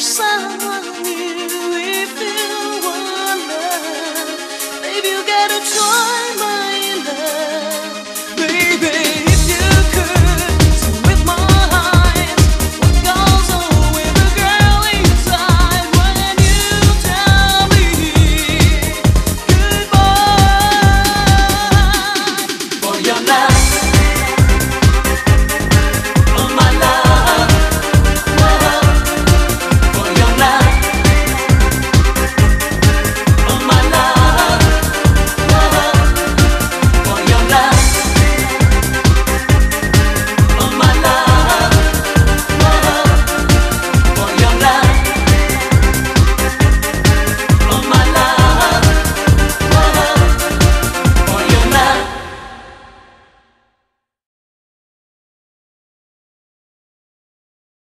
sun.